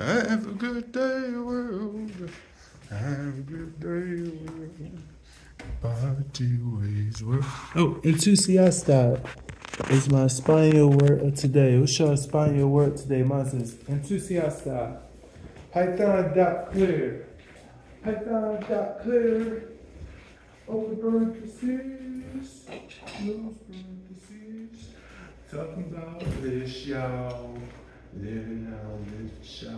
Have a good day, world. Have a good day, world. Party ways world. Oh, entusiasta is my Spanish word of today. What's your Spanish word today, Moses? Entusiasta. Python dot clear. Python dot clear. Open parentheses. Close parentheses. Talking about this, y'all. Living out you,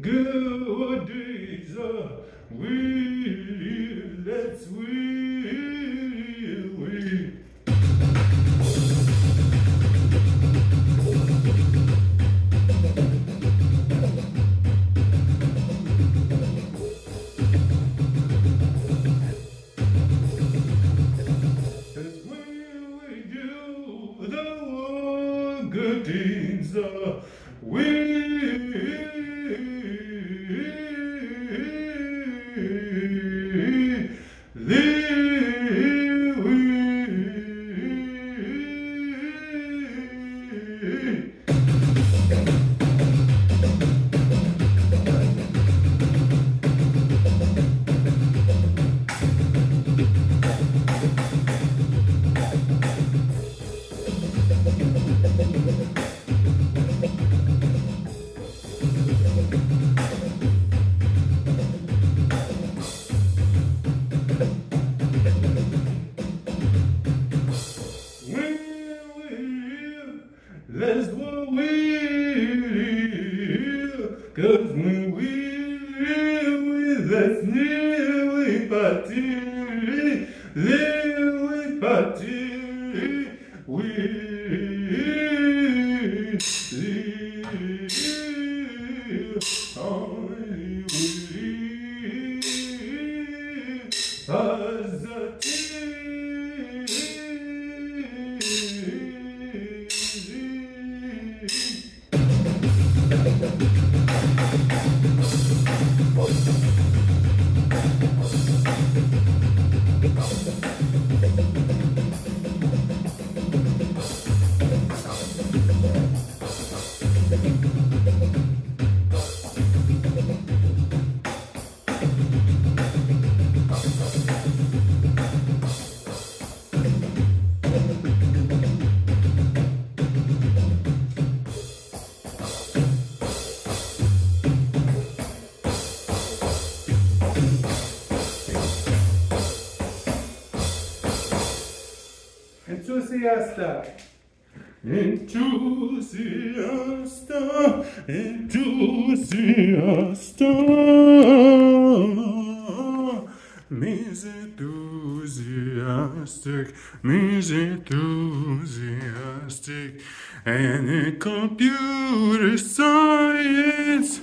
good days are we, good deeds, uh, we that's what we live. Cause when we live with that's nearly party, live with party, we Entusiasta. Entusiasta, entusiasta, means enthusiastic, means enthusiastic, and in computer science,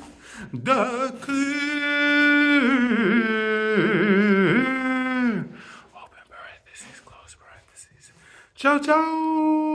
the clear. Ciao, ciao.